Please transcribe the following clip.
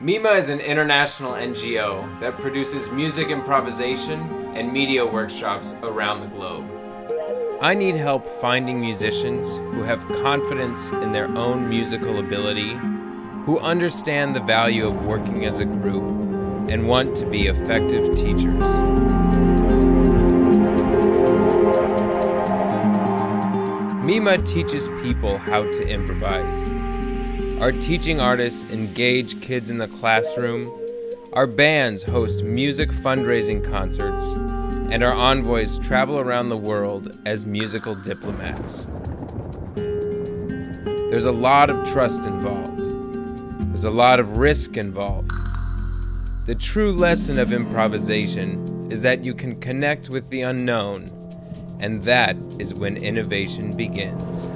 MIMA is an international NGO that produces music improvisation and media workshops around the globe. I need help finding musicians who have confidence in their own musical ability, who understand the value of working as a group, and want to be effective teachers. MIMA teaches people how to improvise. Our teaching artists engage kids in the classroom. Our bands host music fundraising concerts. And our envoys travel around the world as musical diplomats. There's a lot of trust involved. There's a lot of risk involved. The true lesson of improvisation is that you can connect with the unknown, and that is when innovation begins.